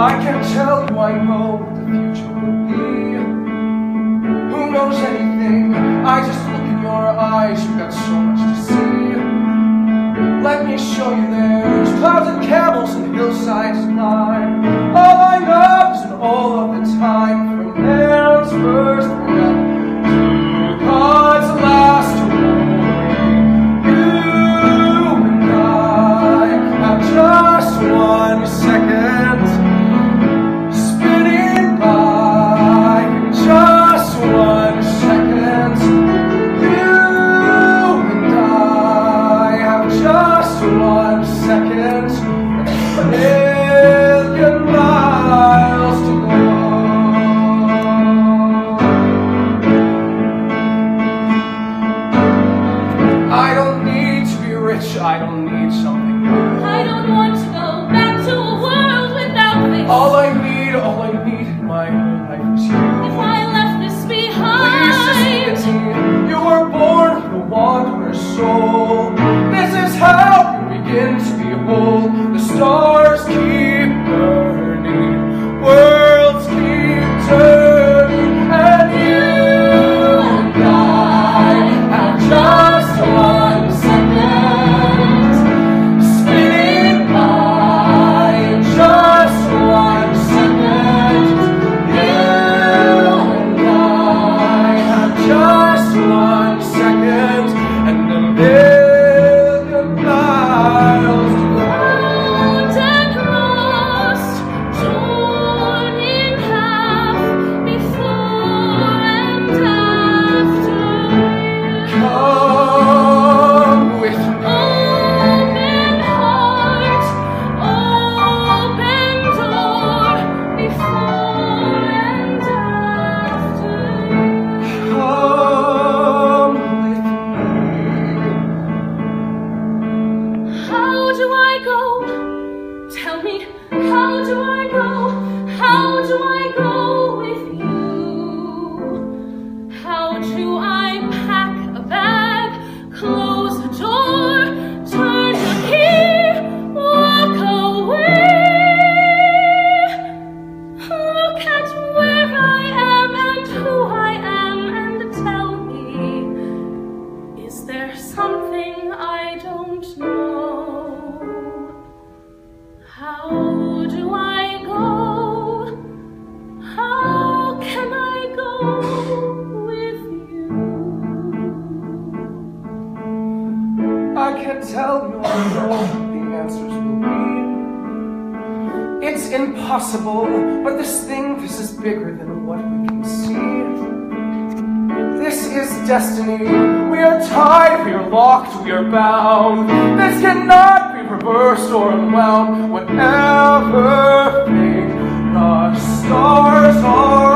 I can't tell you, I know what the future will be. Who knows anything? I just look in your eyes, You've got so much to see. Let me show you there's clouds and camels and hillsides climb. just one second. A million miles to join us. I can tell you I know the answers will be. It's impossible, but this thing, this is bigger than what we can see. This is destiny. We are tied, we are locked, we are bound. This cannot be reversed or unwound. Whatever fate the stars are.